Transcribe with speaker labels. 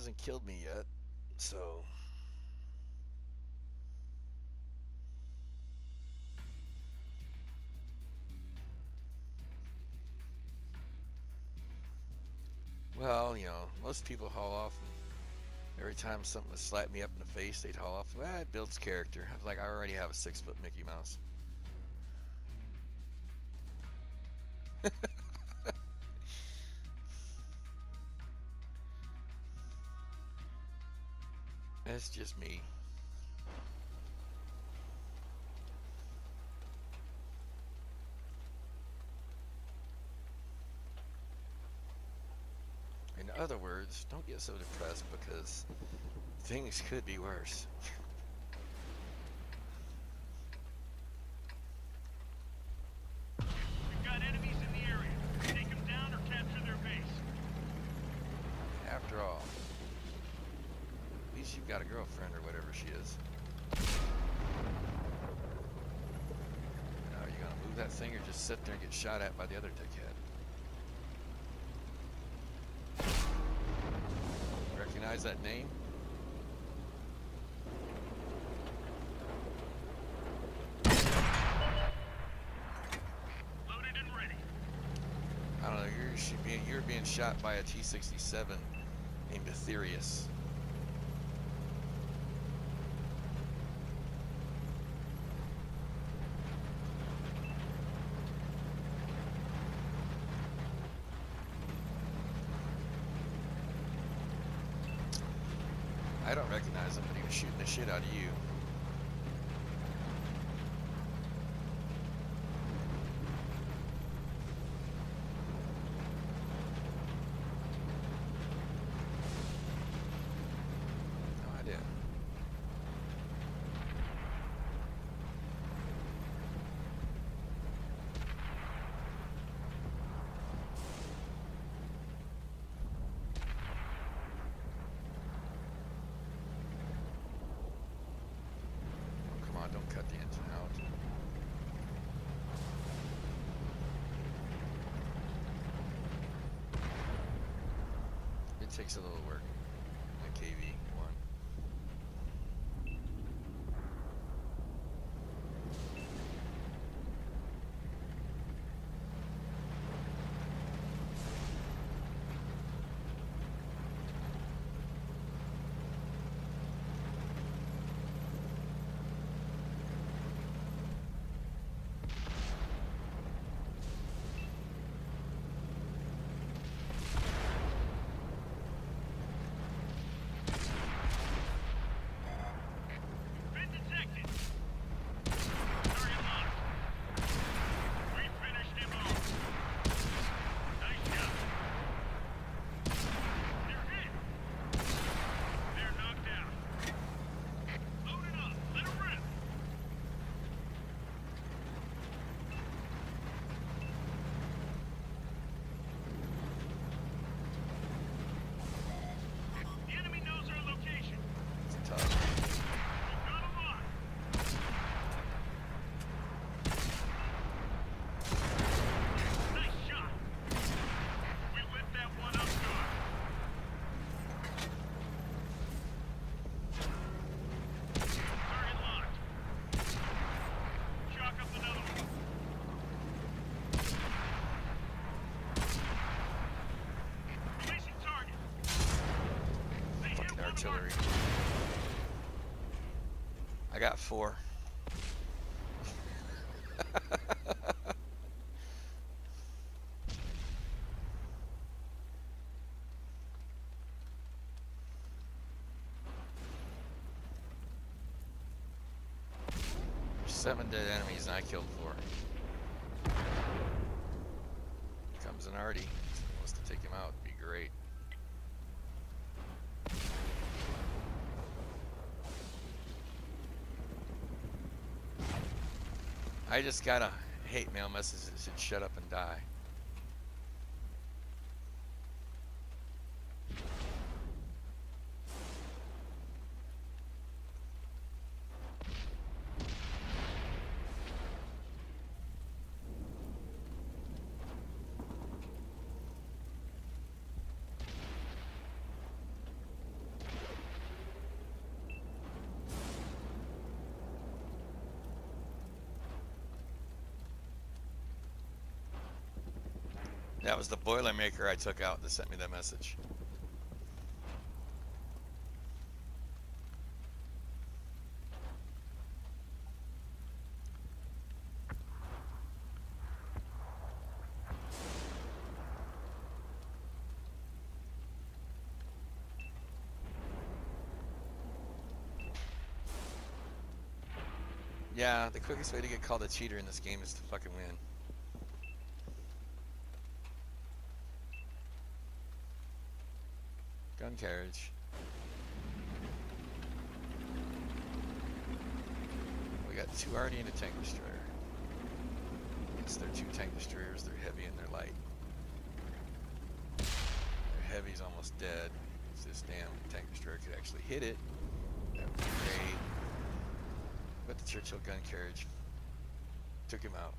Speaker 1: hasn't killed me yet, so Well, you know, most people haul off. every time something would slap me up in the face, they'd haul off. Well, it builds character. I was like, I already have a six foot Mickey Mouse. That's just me. In other words, don't get so depressed because things could be worse.
Speaker 2: We've got enemies in the area. Take them down or capture their base.
Speaker 1: After all, at least you've got a girlfriend or whatever she is. Now, are you gonna move that thing or just sit there and get shot at by the other dickhead? Recognize that name?
Speaker 2: Loaded and ready.
Speaker 1: I don't know. You're being you're being shot by a T-67 named Ethereus. Him, but he was shooting the shit out of you. Takes a little work. I got four. Seven dead enemies and I killed four. Comes an Artie. Wants to take him out. It'd Be great. I just got a hate mail message that said shut up and die. That was the Boilermaker I took out that sent me that message. Yeah, the quickest way to get called a cheater in this game is to fucking win. Carriage. We got two already in a tank destroyer. It's their two tank destroyers, they're heavy and they're light. Their heavy's almost dead. If this damn tank destroyer could actually hit it, that would be great. But the Churchill gun carriage took him out.